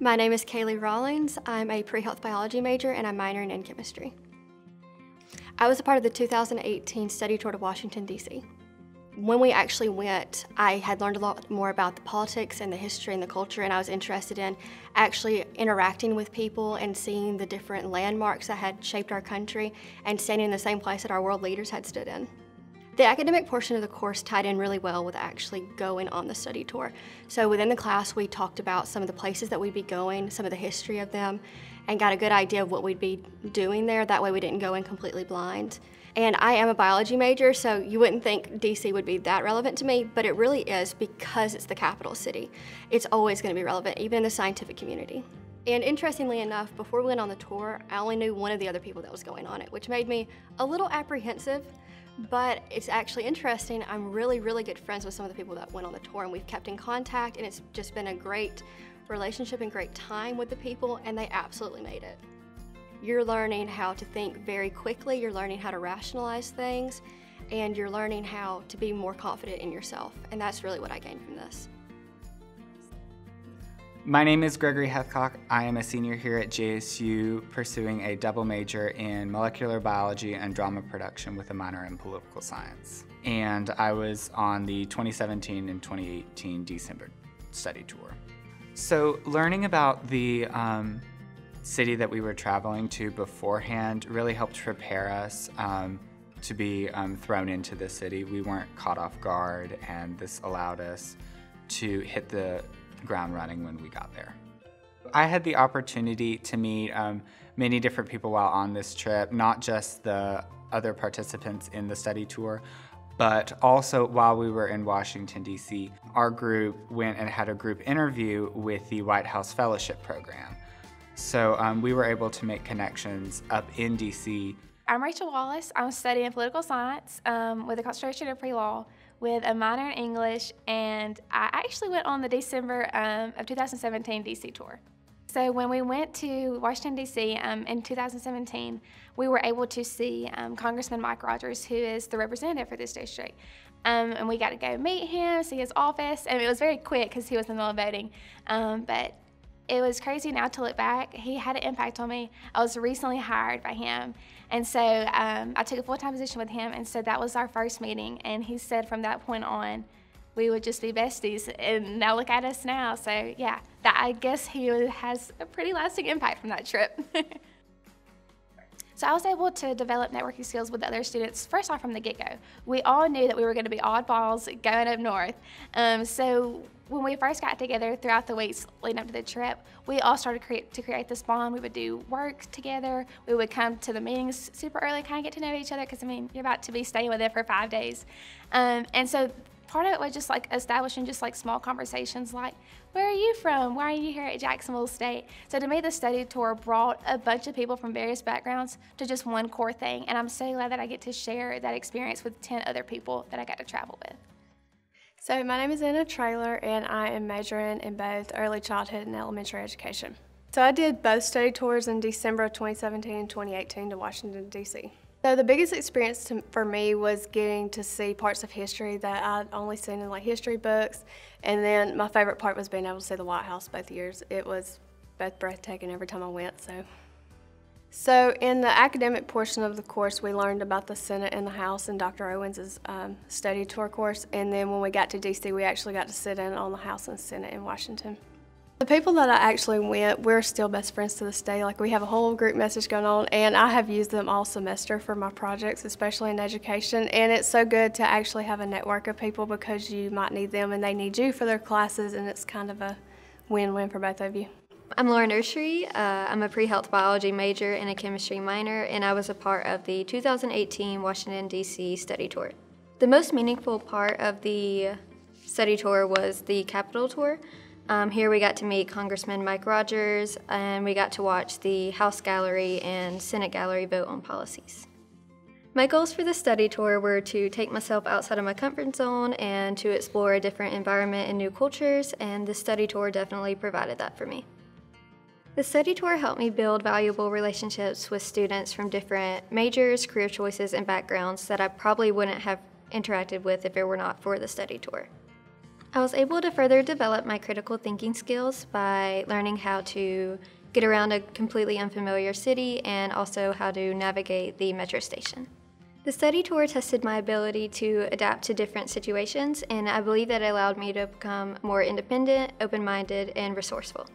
My name is Kaylee Rawlings. I'm a pre-health biology major and I'm minoring in chemistry. I was a part of the 2018 study tour to Washington, D.C. When we actually went, I had learned a lot more about the politics and the history and the culture, and I was interested in actually interacting with people and seeing the different landmarks that had shaped our country and standing in the same place that our world leaders had stood in. The academic portion of the course tied in really well with actually going on the study tour. So within the class, we talked about some of the places that we'd be going, some of the history of them, and got a good idea of what we'd be doing there. That way we didn't go in completely blind. And I am a biology major, so you wouldn't think DC would be that relevant to me, but it really is because it's the capital city. It's always going to be relevant, even in the scientific community. And interestingly enough, before we went on the tour, I only knew one of the other people that was going on it, which made me a little apprehensive but it's actually interesting. I'm really, really good friends with some of the people that went on the tour and we've kept in contact and it's just been a great relationship and great time with the people and they absolutely made it. You're learning how to think very quickly, you're learning how to rationalize things, and you're learning how to be more confident in yourself. And that's really what I gained from this. My name is Gregory Hethcock. I am a senior here at JSU pursuing a double major in molecular biology and drama production with a minor in political science. And I was on the 2017 and 2018 December study tour. So learning about the um, city that we were traveling to beforehand really helped prepare us um, to be um, thrown into the city. We weren't caught off guard and this allowed us to hit the ground running when we got there. I had the opportunity to meet um, many different people while on this trip, not just the other participants in the study tour, but also while we were in Washington, D.C., our group went and had a group interview with the White House Fellowship Program. So um, we were able to make connections up in D.C. I'm Rachel Wallace. I'm studying political science um, with a concentration in pre-law with a minor in English, and I actually went on the December um, of 2017 DC tour. So when we went to Washington, D.C. Um, in 2017, we were able to see um, Congressman Mike Rogers, who is the representative for this district. Um, and we got to go meet him, see his office, and it was very quick because he was in the middle of voting. Um, but it was crazy now to look back. He had an impact on me. I was recently hired by him. And so um, I took a full time position with him. And so that was our first meeting. And he said from that point on, we would just be besties. And now look at us now. So, yeah, that, I guess he has a pretty lasting impact from that trip. So I was able to develop networking skills with other students first off from the get-go. We all knew that we were going to be oddballs going up north. Um, so when we first got together throughout the weeks leading up to the trip, we all started create, to create this bond. We would do work together. We would come to the meetings super early, kind of get to know each other because I mean you're about to be staying with it for five days, um, and so part of it was just like establishing just like small conversations like, where are you from? Why are you here at Jacksonville State? So to me, the study tour brought a bunch of people from various backgrounds to just one core thing. And I'm so glad that I get to share that experience with 10 other people that I got to travel with. So my name is Anna Traylor and I am majoring in both early childhood and elementary education. So I did both study tours in December of 2017 and 2018 to Washington, D.C. So the biggest experience to, for me was getting to see parts of history that I'd only seen in like history books, and then my favorite part was being able to see the White House both years. It was both breathtaking every time I went. So, so in the academic portion of the course, we learned about the Senate and the House and Dr. Owens' um, study tour course, and then when we got to DC, we actually got to sit in on the House and Senate in Washington. The people that I actually went, we're still best friends to this day. Like we have a whole group message going on, and I have used them all semester for my projects, especially in education. And it's so good to actually have a network of people because you might need them and they need you for their classes, and it's kind of a win-win for both of you. I'm Laura Nursery. Uh, I'm a pre-health biology major and a chemistry minor, and I was a part of the 2018 Washington, D.C. study tour. The most meaningful part of the study tour was the Capitol tour. Um, here we got to meet Congressman Mike Rogers and we got to watch the House Gallery and Senate Gallery vote on policies. My goals for the study tour were to take myself outside of my comfort zone and to explore a different environment and new cultures, and the study tour definitely provided that for me. The study tour helped me build valuable relationships with students from different majors, career choices, and backgrounds that I probably wouldn't have interacted with if it were not for the study tour. I was able to further develop my critical thinking skills by learning how to get around a completely unfamiliar city and also how to navigate the metro station. The study tour tested my ability to adapt to different situations, and I believe that it allowed me to become more independent, open minded, and resourceful.